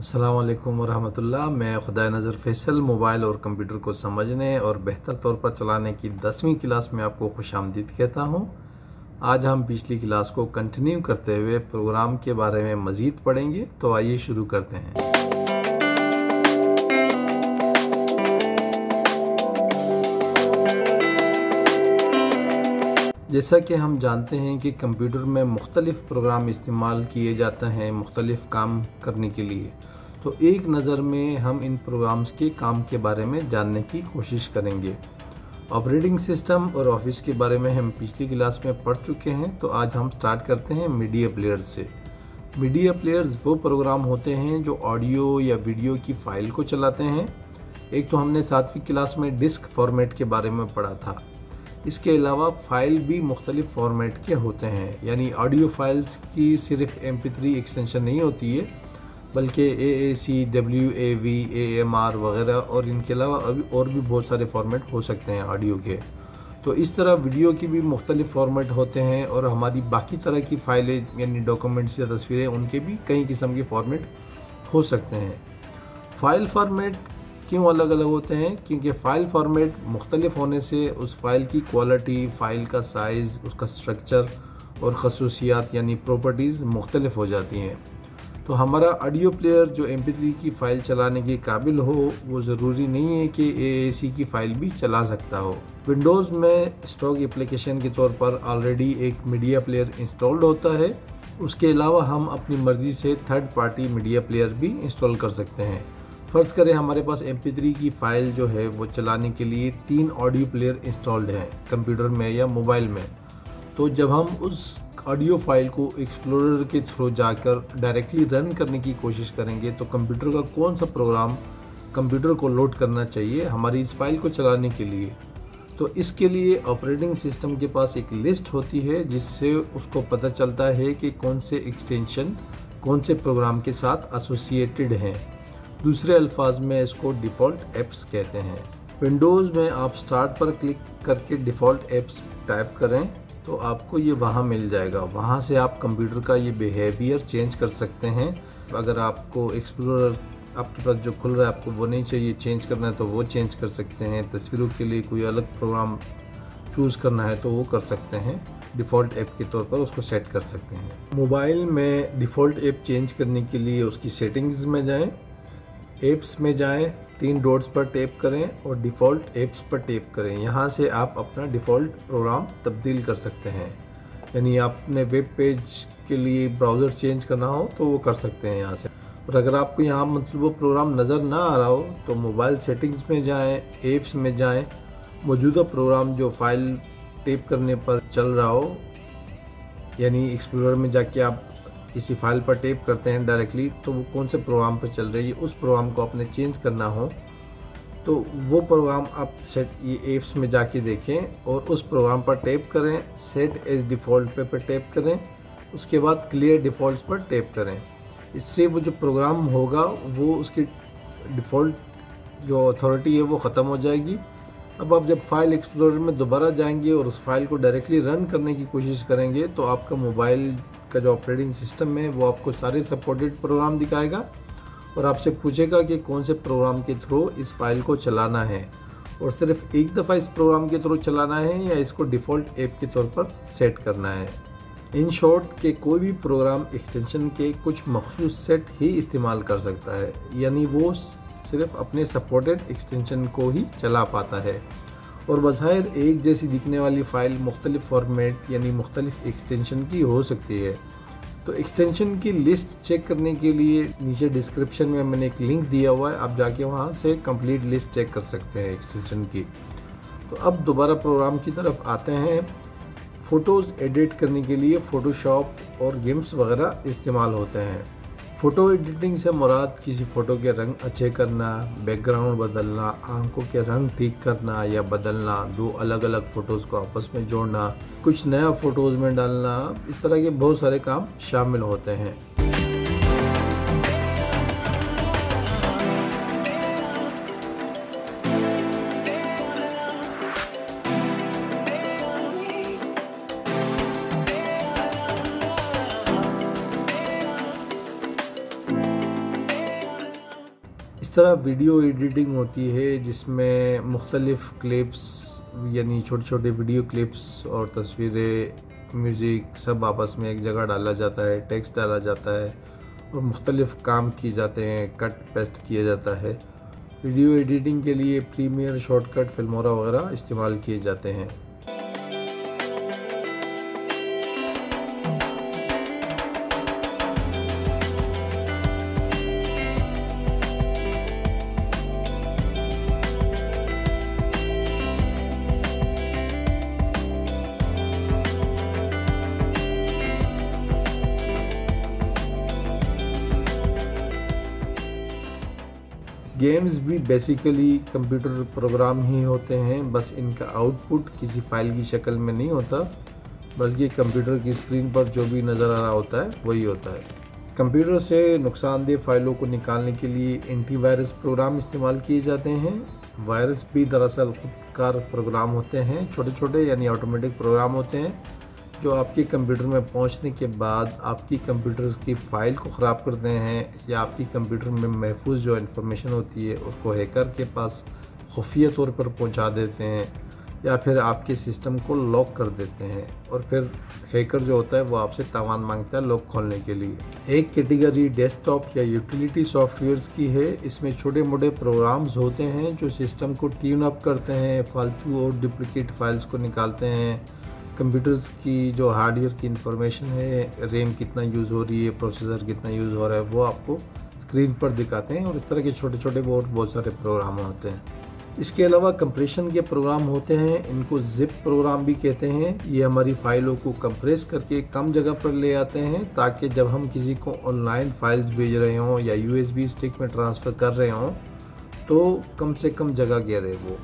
अस्सलाम वालेकुम वरहमतुल्लाह। मैं खुदा नज़र फैसल, मोबाइल और कंप्यूटर को समझने और बेहतर तौर पर चलाने की दसवीं क्लास में आपको खुश आमदीद कहता हूँ। आज हम पिछली क्लास को कंटिन्यू करते हुए प्रोग्राम के बारे में मज़ीद पढ़ेंगे तो आइए शुरू करते हैं। जैसा कि हम जानते हैं कि कंप्यूटर में मुख्तलिफ़ प्रोग्राम इस्तेमाल किए जाते हैं मुख्तलिफ़ काम करने के लिए। तो एक नज़र में हम इन प्रोग्राम्स के काम के बारे में जानने की कोशिश करेंगे। ऑपरेटिंग सिस्टम और ऑफ़िस के बारे में हम पिछली क्लास में पढ़ चुके हैं तो आज हम स्टार्ट करते हैं मीडिया प्लेयर्स से। मीडिया प्लेयर्स वो प्रोग्राम होते हैं जो ऑडियो या वीडियो की फ़ाइल को चलाते हैं। एक तो हमने सातवीं क्लास में डिस्क फॉर्मेट के बारे में पढ़ा था। इसके अलावा फ़ाइल भी मुख्तलिफ़ फॉर्मेट के होते हैं, यानी ऑडियो फाइल्स की सिर्फ़ एम पी एक्सटेंशन नहीं होती है, बल्कि A A C W A V A M R वगैरह, और इनके अलावा अभी और भी बहुत सारे फॉर्मेट हो सकते हैं ऑडियो के। तो इस तरह वीडियो की भी मुख्तलिफ़ फॉर्मेट होते हैं, और हमारी बाकी तरह की फ़ाइलें, यानी डॉक्यूमेंट्स या तस्वीरें, उनके भी कई किस्म के फॉर्मेट हो सकते हैं। फ़ाइल फॉर्मेट क्यों अलग अलग होते हैं? क्योंकि फ़ाइल फॉर्मेट मुख्तलिफ़ होने से उस फ़ाइल की क्वालिटी फ़ाइल का साइज़ उसका स्ट्रक्चर और खसूसियात यानी प्रॉपर्टीज़ मुख्तलिफ़ हो जाती हैं। तो हमारा ऑडियो प्लेयर जो एम की फ़ाइल चलाने के काबिल हो, वो ज़रूरी नहीं है कि ए की फ़ाइल भी चला सकता हो। विंडोज़ में स्टॉक एप्लीकेशन के तौर पर ऑलरेडी एक मीडिया प्लेयर इंस्टॉल्ड होता है। उसके अलावा हम अपनी मर्ज़ी से थर्ड पार्टी मीडिया प्लेयर भी इंस्टॉल कर सकते हैं। फ़र्ज़ करें हमारे पास एम की फ़ाइल जो है वो चलाने के लिए तीन ऑडियो प्लेयर इंस्टॉल्ड हैं कंप्यूटर में या मोबाइल में। तो जब हम उस ऑडियो फ़ाइल को एक्सप्लोरर के थ्रू जाकर डायरेक्टली रन करने की कोशिश करेंगे तो कंप्यूटर का कौन सा प्रोग्राम कंप्यूटर को लोड करना चाहिए हमारी इस फ़ाइल को चलाने के लिए? तो इसके लिए ऑपरेटिंग सिस्टम के पास एक लिस्ट होती है, जिससे उसको पता चलता है कि कौन से एक्सटेंशन कौन से प्रोग्राम के साथ एसोसिएटेड हैं। दूसरे अल्फाज में इसको डिफ़ॉल्ट एप्स कहते हैं। विंडोज़ में आप स्टार्ट पर क्लिक करके डिफ़ॉल्ट एप्स टाइप करें तो आपको ये वहाँ मिल जाएगा। वहाँ से आप कंप्यूटर का ये बिहेवियर चेंज कर सकते हैं। अगर आपको एक्सप्लोरर आपके पास जो खुल रहा है, आपको वो नहीं चाहिए चेंज करना है तो वो चेंज कर सकते हैं। तस्वीरों के लिए कोई अलग प्रोग्राम चूज़ करना है तो वो कर सकते हैं। डिफ़ॉल्ट ऐप के तौर पर उसको सेट कर सकते हैं। मोबाइल में डिफ़ॉल्ट ऐप चेंज करने के लिए उसकी सेटिंग्स में जाएँ। एप्स में जाएँ, तीन डॉट्स पर टैप करें और डिफ़ॉल्ट एप्स पर टैप करें। यहाँ से आप अपना डिफ़ॉल्ट प्रोग्राम तब्दील कर सकते हैं। यानी आपने वेब पेज के लिए ब्राउज़र चेंज करना हो तो वो कर सकते हैं यहाँ से। और अगर आपको यहाँ मतलब वो प्रोग्राम नज़र ना आ रहा हो तो मोबाइल सेटिंग्स में जाएँ एप्स में जाएँ। मौजूदा प्रोग्राम जो फ़ाइल टेप करने पर चल रहा हो, यानी एक्सप्लोर में जाके आप किसी फ़ाइल पर टेप करते हैं डायरेक्टली तो वो कौन से प्रोग्राम पर चल रही है, उस प्रोग्राम को आपने चेंज करना हो तो वो प्रोग्राम आप सेट ये एप्स में जाके देखें और उस प्रोग्राम पर टैप करें सेट एज डिफ़ॉल्ट पे पर टैप करें, उसके बाद क्लियर डिफ़ॉल्ट पर टैप करें। इससे वो जो प्रोग्राम होगा, वो उसकी डिफ़ॉल्ट जो अथॉरिटी है, वो ख़त्म हो जाएगी। अब आप जब फ़ाइल एक्सप्लोरर में दोबारा जाएँगे और उस फ़ाइल को डायरेक्टली रन करने की कोशिश करेंगे तो आपका मोबाइल का जो ऑपरेटिंग सिस्टम है, वो आपको सारे सपोर्टेड प्रोग्राम दिखाएगा और आपसे पूछेगा कि कौन से प्रोग्राम के थ्रू इस फ़ाइल को चलाना है। और सिर्फ़ एक दफ़ा इस प्रोग्राम के थ्रू चलाना है या इसको डिफ़ॉल्ट ऐप के तौर पर सेट करना है। इन शॉर्ट के कोई भी प्रोग्राम एक्सटेंशन के कुछ मखसूस सेट ही इस्तेमाल कर सकता है। यानी वो सिर्फ़ अपने सपोर्टेड एक्सटेंशन को ही चला पाता है। और बज़ाहिर एक जैसी दिखने वाली फ़ाइल मुख्तलिफ़ फॉर्मेट यानी मुख्तलिफ़ एक्सटेंशन की हो सकती है। तो एक्सटेंशन की लिस्ट चेक करने के लिए नीचे डिस्क्रिप्शन में मैंने एक लिंक दिया हुआ है। आप जाके वहाँ से कंप्लीट लिस्ट चेक कर सकते हैं एक्सटेंशन की। तो अब दोबारा प्रोग्राम की तरफ़ आते हैं। फ़ोटोज़ एडिट करने के लिए फ़ोटोशॉप और गेम्स वगैरह इस्तेमाल होते हैं। फ़ोटो एडिटिंग से मुराद किसी फ़ोटो के रंग अच्छे करना बैकग्राउंड बदलना, आँखों के रंग ठीक करना या बदलना, दो अलग अलग फ़ोटोज़ को आपस में जोड़ना, कुछ नया फ़ोटोज़ में डालना, इस तरह के बहुत सारे काम शामिल होते हैं। इस तरह वीडियो एडिटिंग होती है जिसमें मुख्तलिफ़ क्लिप्स, यानी छोटे छोटे वीडियो क्लिप्स और तस्वीरें, म्यूज़िक सब आपस में एक जगह डाला जाता है, टेक्स्ट डाला जाता है और मुख्तलिफ़ काम किए जाते हैं, कट, पेस्ट किया जाता है। वीडियो एडिटिंग के लिए प्रीमियर, शॉर्टकट, फिल्मोरा वगैरह इस्तेमाल किए जाते हैं। गेम्स भी बेसिकली कंप्यूटर प्रोग्राम ही होते हैं, बस इनका आउटपुट किसी फ़ाइल की शक्ल में नहीं होता, बल्कि कंप्यूटर की स्क्रीन पर जो भी नज़र आ रहा होता है, वही होता है। कंप्यूटर से नुकसानदेह फाइलों को निकालने के लिए एंटीवायरस प्रोग्राम इस्तेमाल किए जाते हैं। वायरस भी दरअसल खुदकार प्रोग्राम होते हैं छोटे छोटे यानी ऑटोमेटिक प्रोग्राम होते हैं। जो आपके कंप्यूटर में पहुँचने के बाद आपकी कंप्यूटर की फ़ाइल को ख़राब करते हैं, या आपकी कंप्यूटर में महफूज जो इन्फॉर्मेशन होती है, उसको हैकर के पास खुफिया तौर पर पहुँचा देते हैं, या फिर आपके सिस्टम को लॉक कर देते हैं। और फिर हैकर जो होता है, वो आपसे तावान माँगता है लॉक खोलने के लिए। एक कैटेगरी डेस्कटॉप या यूटिलिटी सॉफ्टवेयर्स की है। इसमें छोटे मोटे प्रोग्राम्स होते हैं, जो सिस्टम को ट्यून अप करते हैं, फालतू और डुप्लिकेट फाइल्स को निकालते हैं। कंप्यूटर्स की जो हार्डवेयर की इंफॉर्मेशन है रैम कितना यूज़ हो रही है प्रोसेसर कितना यूज़ हो रहा है, वो आपको स्क्रीन पर दिखाते हैं और इस तरह के छोटे छोटे बहुत बहुत सारे प्रोग्राम होते हैं। इसके अलावा कंप्रेशन के प्रोग्राम होते हैं, इनको जिप प्रोग्राम भी कहते हैं। ये हमारी फ़ाइलों को कंप्रेस करके कम जगह पर ले आते हैं ताकि जब हम किसी को ऑनलाइन फाइल्स भेज रहे हों या यूएसबी स्टिक में ट्रांसफ़र कर रहे हों तो कम से कम जगह घेरे वो।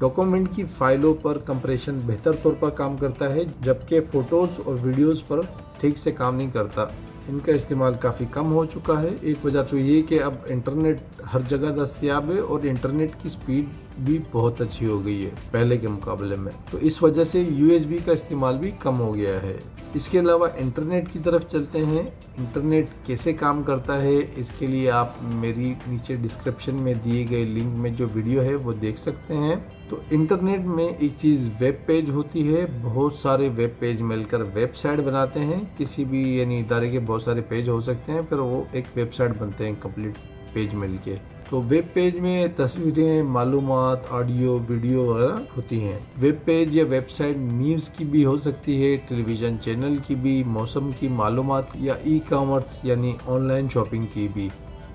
डॉक्यूमेंट की फाइलों पर कंप्रेशन बेहतर तौर पर काम करता है, जबकि फ़ोटोज़ और वीडियोज़ पर ठीक से काम नहीं करता। इनका इस्तेमाल काफ़ी कम हो चुका है। एक वजह तो ये कि अब इंटरनेट हर जगह दस्तियाब है और इंटरनेट की स्पीड भी बहुत अच्छी हो गई है, पहले के मुकाबले में। तो इस वजह से यूएसबी का इस्तेमाल भी कम हो गया है। इसके अलावा इंटरनेट की तरफ़ चलते हैं। इंटरनेट कैसे काम करता है, इसके लिए आप मेरी नीचे डिस्क्रिप्शन में दिए गए लिंक में जो वीडियो है वो देख सकते हैं। तो इंटरनेट में एक चीज़ वेब पेज होती है। बहुत सारे वेब पेज मिलकर वेबसाइट बनाते हैं। किसी भी यानी इदारे के बहुत सारे पेज हो सकते हैं फिर वो एक वेबसाइट बनते हैं कंप्लीट। पेज मिल के तो वेब पेज में तस्वीरें मालूम ऑडियो वीडियो वगैरह होती हैं। वेब पेज या वेबसाइट न्यूज़ की भी हो सकती है टेलीविज़न चैनल की भी, मौसम की मालूम या ई कामर्स यानी ऑनलाइन शॉपिंग की भी।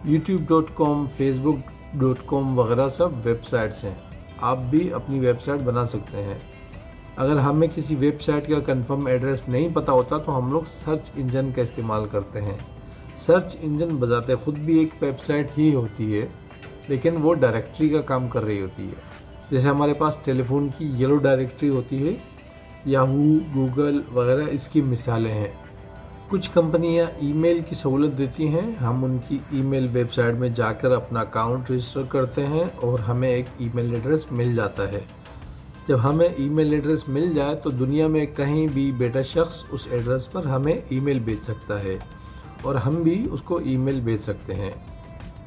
YouTube dot com Facebook dot com वगैरह सब वेबसाइट्स हैं। आप भी अपनी वेबसाइट बना सकते हैं। अगर हमें किसी वेबसाइट का कंफर्म एड्रेस नहीं पता होता तो हम लोग सर्च इंजन का इस्तेमाल करते हैं। सर्च इंजन बजाते, खुद भी एक वेबसाइट ही होती है, लेकिन वो डायरेक्टरी का काम कर रही होती है। जैसे हमारे पास टेलीफोन की येलो डायरेक्टरी होती है, याहू, गूगल वगैरह इसकी मिसालें हैं। कुछ कंपनियाँ ईमेल की सहूलत देती हैं, हम उनकी ईमेल वेबसाइट में जाकर अपना अकाउंट रजिस्टर करते हैं और हमें एक ईमेल एड्रेस मिल जाता है। जब हमें ईमेल एड्रेस मिल जाए तो दुनिया में कहीं भी बेटा शख्स उस एड्रेस पर हमें ईमेल भेज सकता है। और हम भी उसको ईमेल भेज सकते हैं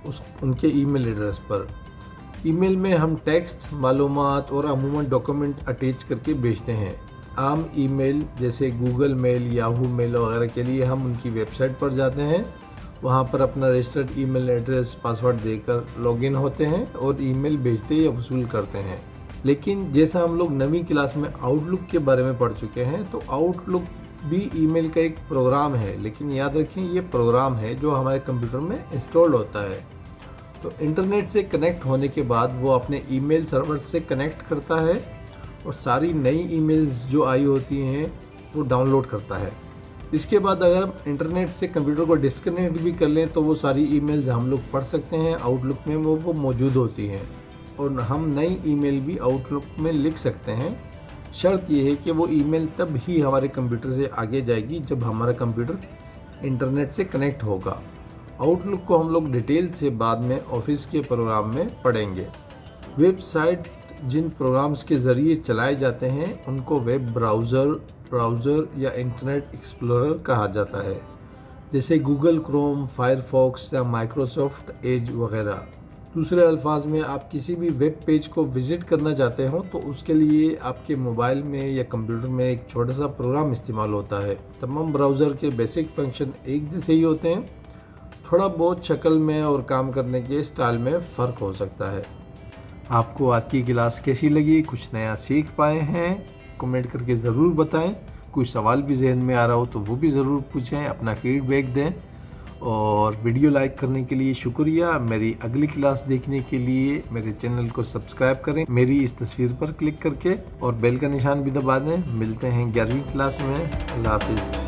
उस, उनके ईमेल एड्रेस पर। ईमेल में हम टेक्स्ट मालूम और अमूमन डॉक्यूमेंट अटैच करके भेजते हैं। आम ईमेल जैसे गूगल मेल, याहू मेल वगैरह के लिए हम उनकी वेबसाइट पर जाते हैं। वहाँ पर अपना रजिस्टर्ड ईमेल एड्रेस, पासवर्ड देकर लॉगिन होते हैं और ईमेल भेजते या वसूल करते हैं। लेकिन जैसा हम लोग नवी क्लास में आउटलुक के बारे में पढ़ चुके हैं तो आउटलुक भी ईमेल का एक प्रोग्राम है, लेकिन याद रखें, ये प्रोग्राम है जो हमारे कंप्यूटर में इंस्टॉल्ड होता है। तो इंटरनेट से कनेक्ट होने के बाद वो अपने ईमेल सर्वर से कनेक्ट करता है और सारी नई ईमेल्स जो आई होती हैं, वो डाउनलोड करता है। इसके बाद अगर हम इंटरनेट से कंप्यूटर को डिस्कनेक्ट भी कर लें तो वो सारी ईमेल्स हम लोग पढ़ सकते हैं आउटलुक में वो वो मौजूद होती हैं। और हम नई ईमेल भी आउटलुक में लिख सकते हैं। शर्त ये है कि वो ईमेल तब ही हमारे कंप्यूटर से आगे जाएगी जब हमारा कंप्यूटर इंटरनेट से कनेक्ट होगा। आउटलुक को हम लोग डिटेल से बाद में ऑफ़िस के प्रोग्राम में पढ़ेंगे। वेबसाइट जिन प्रोग्राम्स के ज़रिए चलाए जाते हैं, उनको वेब ब्राउज़र ब्राउज़र या इंटरनेट एक्सप्लोरर कहा जाता है। जैसे गूगल क्रोम फायरफॉक्स या माइक्रोसॉफ्ट एज वगैरह। दूसरे अल्फाज में आप किसी भी वेब पेज को विज़िट करना चाहते हो तो उसके लिए आपके मोबाइल में या कंप्यूटर में एक छोटा सा प्रोग्राम इस्तेमाल होता है। तमाम ब्राउज़र के बेसिक फ़ंक्शन एक जैसे ही होते हैं। थोड़ा बहुत शक्ल में और काम करने के स्टाइल में फ़र्क हो सकता है। आपको आज की क्लास कैसी लगी? कुछ नया सीख पाए हैं? कमेंट करके ज़रूर बताएँ। कोई सवाल भी जहन में आ रहा हो तो वो भी ज़रूर पूछें। अपना फीडबैक दें। और वीडियो लाइक करने के लिए शुक्रिया। मेरी अगली क्लास देखने के लिए मेरे चैनल को सब्सक्राइब करें, मेरी इस तस्वीर पर क्लिक करके और बेल का निशान भी दबा दें। मिलते हैं ग्यारहवीं क्लास में। अल्लाह हाफिज़।